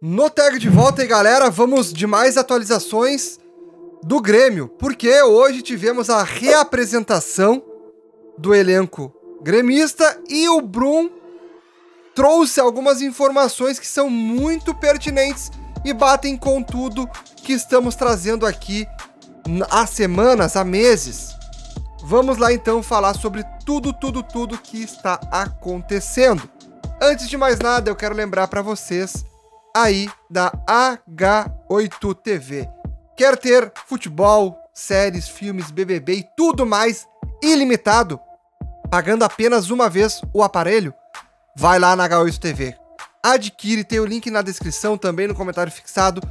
No tag de volta aí, galera, vamos de mais atualizações do Grêmio, porque hoje tivemos a reapresentação do elenco gremista e o Brum trouxe algumas informações que são muito pertinentes e batem com tudo que estamos trazendo aqui há semanas, há meses. Vamos lá então falar sobre tudo, tudo, tudo que está acontecendo. Antes de mais nada, eu quero lembrar para vocês aí da H8TV. Quer ter futebol, séries, filmes, BBB e tudo mais ilimitado, pagando apenas uma vez o aparelho? Vai lá na H8TV. Adquire, tem o link na descrição, também no comentário fixado.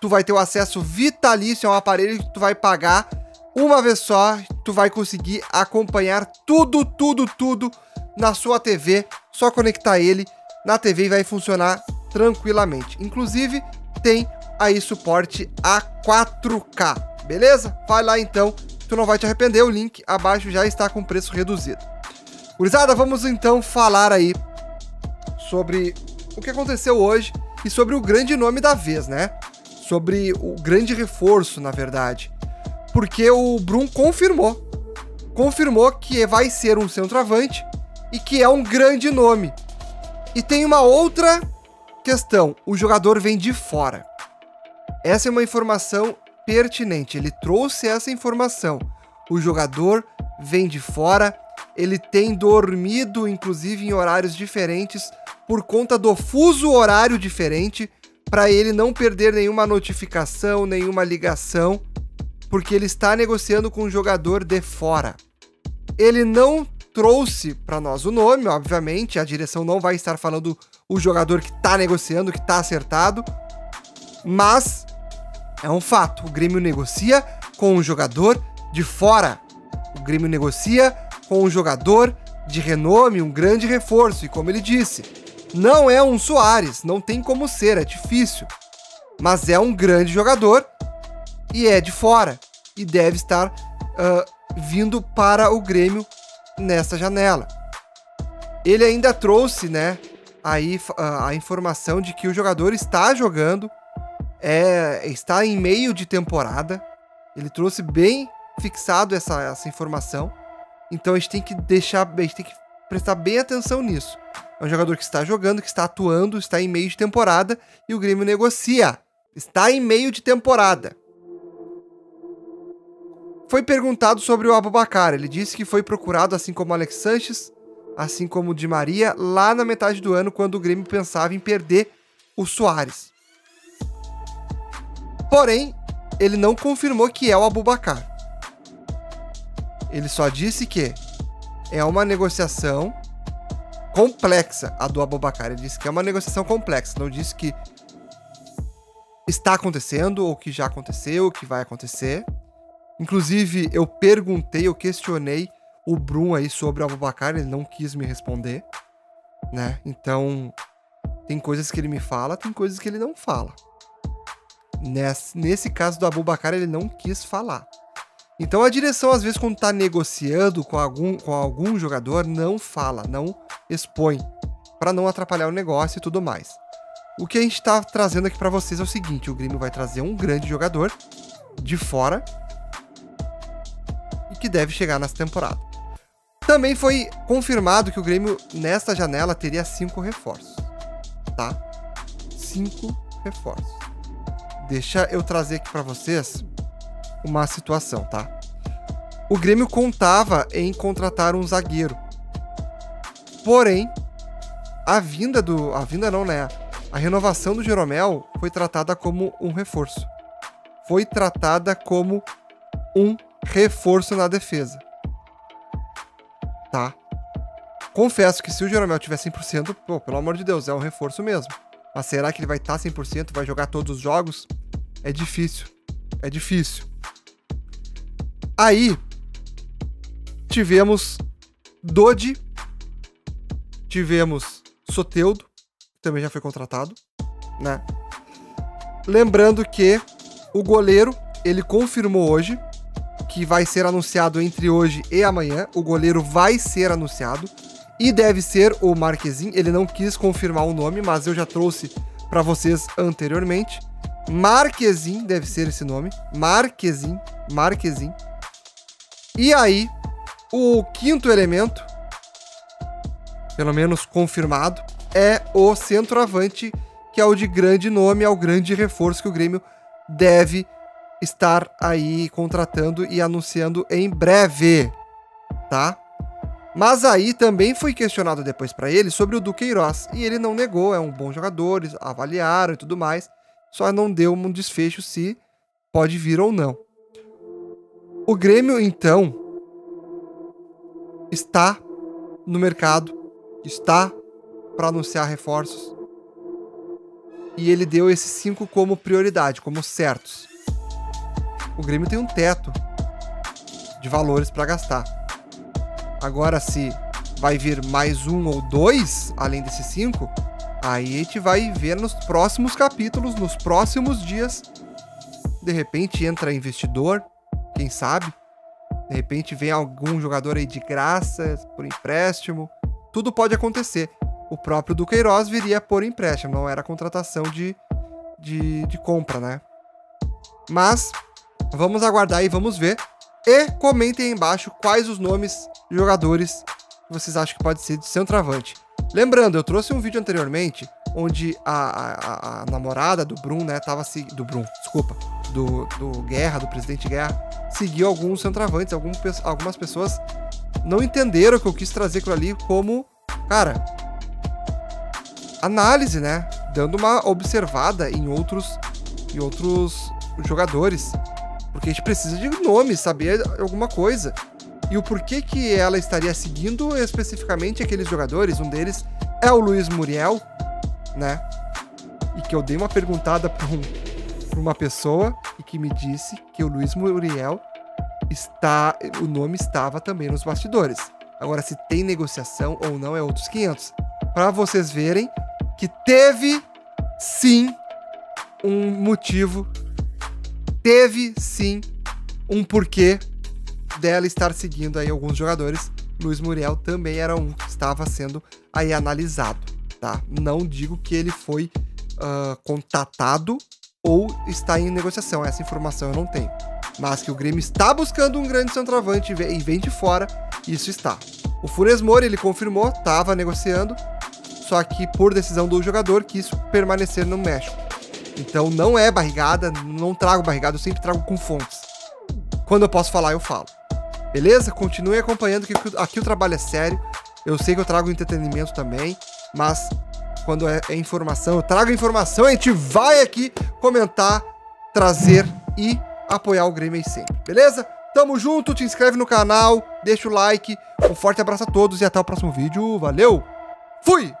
Tu vai ter o acesso vitalício a um aparelho que tu vai pagar uma vez só. Tu vai conseguir acompanhar tudo, tudo, tudo na sua TV. Só conectar ele na TV e vai funcionar tranquilamente. Inclusive, tem aí suporte a 4K, beleza? Vai lá então, tu não vai te arrepender, o link abaixo já está com preço reduzido. Gurizada, vamos então falar aí sobre o que aconteceu hoje e sobre o grande nome da vez, né? Sobre o grande reforço, na verdade. Porque o Brum confirmou. Confirmou que vai ser um centroavante e que é um grande nome. E tem uma outra Questão: o jogador vem de fora. Essa é uma informação pertinente. Ele trouxe essa informação. O jogador vem de fora, ele tem dormido, inclusive em horários diferentes, por conta do fuso horário diferente, para ele não perder nenhuma notificação, nenhuma ligação, porque ele está negociando com um jogador de fora. Ele não trouxe para nós o nome, obviamente, a direção não vai estar falando o jogador que tá negociando, que tá acertado, mas é um fato, o Grêmio negocia com um jogador de fora. O Grêmio negocia com um jogador de renome, um grande reforço, e como ele disse, não é um Soares, não tem como ser, é difícil. Mas é um grande jogador e é de fora e deve estar uh, vindo para o Grêmio nessa janela. Ele ainda trouxe, né, aí a, informação de que o jogador está jogando, é, está em meio de temporada. Ele trouxe bem fixado essa, essa informação. Então a gente tem que deixar, a gente tem que prestar bem atenção nisso. É um jogador que está jogando, que está atuando, está em meio de temporada e o Grêmio negocia. Está em meio de temporada. Foi perguntado sobre o Abubacar. Ele disse que foi procurado, assim como Alex Sanches, assim como o Di Maria, lá na metade do ano, quando o Grêmio pensava em perder o Soares. Porém, ele não confirmou que é o Abubacar. Ele só disse que é uma negociação complexa a do Abubacar. Ele disse que é uma negociação complexa, não disse que está acontecendo ou que já aconteceu, ou que vai acontecer. Inclusive, eu perguntei, eu questionei o Brum aí sobre o Abubacar, ele não quis me responder, né? Então, tem coisas que ele me fala, tem coisas que ele não fala. Nesse, nesse caso do Abubacar, ele não quis falar. Então a direção, às vezes, quando tá negociando com algum, com algum jogador, não fala, não expõe, para não atrapalhar o negócio e tudo mais. O que a gente tá trazendo aqui para vocês é o seguinte: o Grêmio vai trazer um grande jogador de fora que deve chegar nessa temporada. Também foi confirmado que o Grêmio, nesta janela, teria cinco reforços. Tá? Cinco reforços. Deixa eu trazer aqui para vocês uma situação, tá? O Grêmio contava em contratar um zagueiro. Porém, a vinda do. A vinda não, né? A renovação do Jeromel foi tratada como um reforço. Foi tratada como um reforço na defesa. Tá? Confesso que se o Jeromel tiver 100%, pô, pelo amor de Deus, é um reforço mesmo. Mas será que ele vai estar tá 100%, vai jogar todos os jogos? É difícil. É difícil. Aí, tivemos Dodi, tivemos Soteudo, que também já foi contratado, né? Lembrando que o goleiro, ele confirmou hoje que vai ser anunciado entre hoje e amanhã. O goleiro vai ser anunciado e deve ser o Marquezinho. Ele não quis confirmar o nome, mas eu já trouxe para vocês anteriormente. Marquezin, deve ser esse nome. Marquezin, Marquezin. E aí, o quinto elemento, pelo menos confirmado, é o centroavante, que é o de grande nome, é o grande reforço que o Grêmio deve estar aí contratando e anunciando em breve, tá? Mas aí também foi questionado depois para ele sobre o Duqueiroz e ele não negou, é um bom jogador, avaliaram e tudo mais, só não deu um desfecho se pode vir ou não. O Grêmio então está no mercado, está para anunciar reforços e ele deu esses cinco como prioridade, como certos o Grêmio tem um teto de valores para gastar. Agora, se vai vir mais um ou dois, além desses cinco, aí a gente vai ver nos próximos capítulos, nos próximos dias. De repente entra investidor, quem sabe? De repente vem algum jogador aí de graça, por empréstimo. Tudo pode acontecer. O próprio Duqueiroz viria por empréstimo, não era contratação de, de, de compra, né? Mas Vamos aguardar e vamos ver. E comentem aí embaixo quais os nomes de jogadores que vocês acham que pode ser de centroavante. Lembrando, eu trouxe um vídeo anteriormente onde a, a, a namorada do Brum, né, tava se do Brum, desculpa, do, do Guerra, do presidente Guerra, seguiu alguns centroavantes, algum, algumas pessoas não entenderam que eu quis trazer aquilo ali como, cara, análise, né, dando uma observada em outros em outros jogadores porque a gente precisa de nome, saber alguma coisa. E o porquê que ela estaria seguindo especificamente aqueles jogadores, um deles é o Luiz Muriel, né? E que eu dei uma perguntada para um, uma pessoa e que me disse que o Luiz Muriel está, o nome estava também nos bastidores. Agora, se tem negociação ou não é outros 500. Para vocês verem que teve sim um motivo teve sim um porquê dela estar seguindo aí alguns jogadores. Luiz Muriel também era um que estava sendo aí analisado, tá? Não digo que ele foi uh, contatado ou está em negociação, essa informação eu não tenho. Mas que o Grêmio está buscando um grande centroavante e vem de fora, isso está. O Funes Mori, ele confirmou, estava negociando, só que por decisão do jogador quis permanecer no México. Então não é barrigada, não trago barrigada, eu sempre trago com fontes. Quando eu posso falar, eu falo. Beleza? Continue acompanhando que aqui o trabalho é sério. Eu sei que eu trago entretenimento também, mas quando é, é informação, eu trago informação, a gente vai aqui comentar, trazer e apoiar o Grêmio aí sempre. Beleza? Tamo junto, te inscreve no canal, deixa o like. Um forte abraço a todos e até o próximo vídeo. Valeu! Fui!